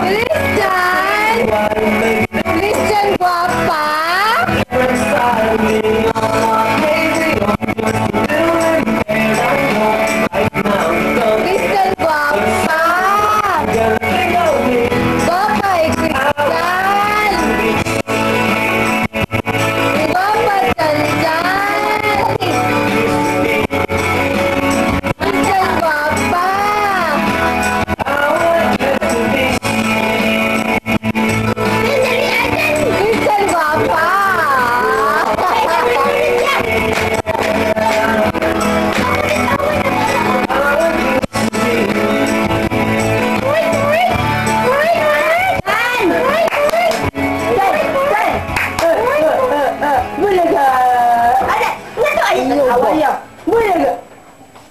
Christian!